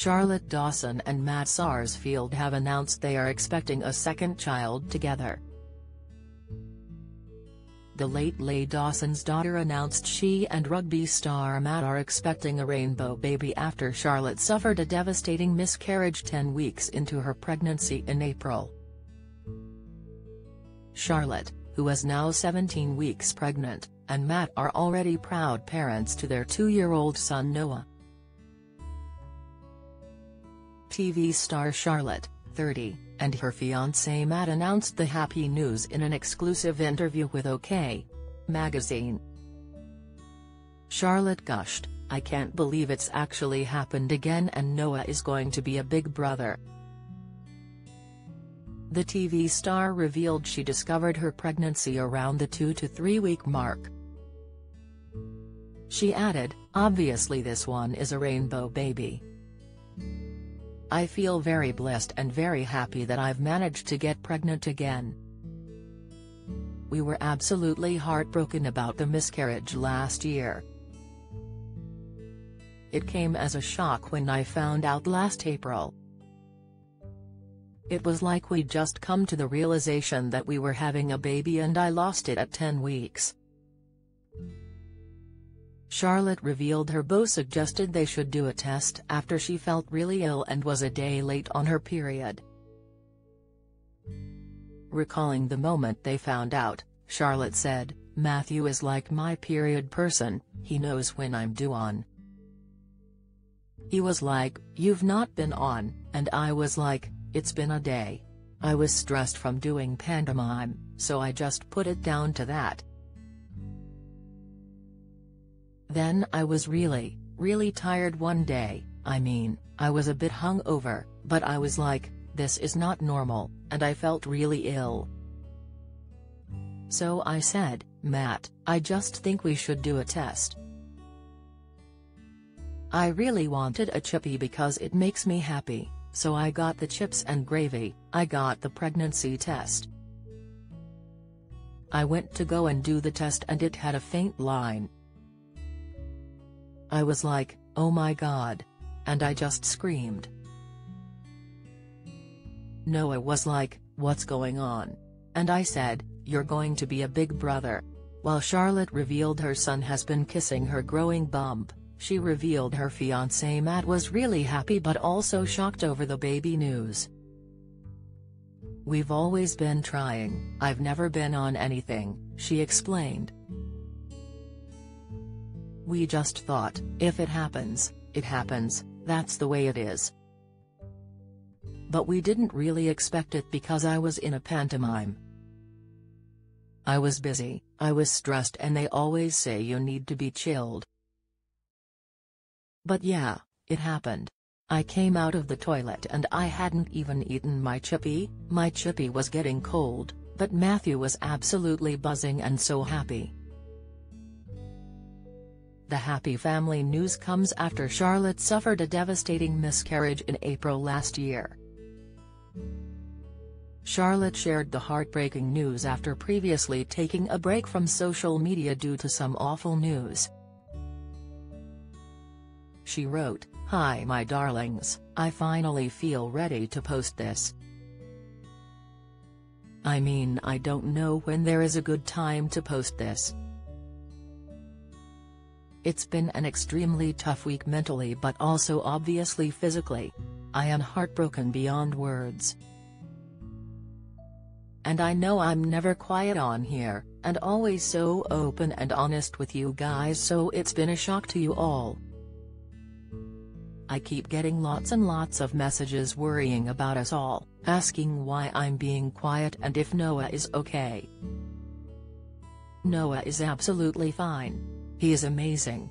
Charlotte Dawson and Matt Sarsfield have announced they are expecting a second child together. The late Les Dawson's daughter announced she and rugby star Matt are expecting a rainbow baby after Charlotte suffered a devastating miscarriage 10 weeks into her pregnancy in April. Charlotte, who is now 17 weeks pregnant, and Matt are already proud parents to their two-year-old son Noah. TV star Charlotte, 30, and her fiancé Matt announced the happy news in an exclusive interview with OK! magazine. Charlotte gushed, I can't believe it's actually happened again and Noah is going to be a big brother. The TV star revealed she discovered her pregnancy around the 2 to 3 week mark. She added, obviously this one is a rainbow baby. I feel very blessed and very happy that I've managed to get pregnant again. We were absolutely heartbroken about the miscarriage last year. It came as a shock when I found out last April. It was like we'd just come to the realization that we were having a baby and I lost it at 10 weeks. Charlotte revealed her beau suggested they should do a test after she felt really ill and was a day late on her period. Recalling the moment they found out, Charlotte said, Matthew is like my period person, he knows when I'm due on. He was like, you've not been on, and I was like, it's been a day. I was stressed from doing pantomime, so I just put it down to that. Then I was really, really tired one day, I mean, I was a bit hungover, but I was like, this is not normal, and I felt really ill. So I said, Matt, I just think we should do a test. I really wanted a chippy because it makes me happy, so I got the chips and gravy, I got the pregnancy test. I went to go and do the test and it had a faint line, I was like, oh my god. And I just screamed. Noah was like, what's going on? And I said, you're going to be a big brother. While Charlotte revealed her son has been kissing her growing bump, she revealed her fiancé Matt was really happy but also shocked over the baby news. We've always been trying, I've never been on anything, she explained. We just thought, if it happens, it happens, that's the way it is. But we didn't really expect it because I was in a pantomime. I was busy, I was stressed and they always say you need to be chilled. But yeah, it happened. I came out of the toilet and I hadn't even eaten my chippy, my chippy was getting cold, but Matthew was absolutely buzzing and so happy. The happy family news comes after Charlotte suffered a devastating miscarriage in April last year. Charlotte shared the heartbreaking news after previously taking a break from social media due to some awful news. She wrote, Hi my darlings, I finally feel ready to post this. I mean I don't know when there is a good time to post this. It's been an extremely tough week mentally but also obviously physically. I am heartbroken beyond words. And I know I'm never quiet on here, and always so open and honest with you guys so it's been a shock to you all. I keep getting lots and lots of messages worrying about us all, asking why I'm being quiet and if Noah is okay. Noah is absolutely fine. He is amazing.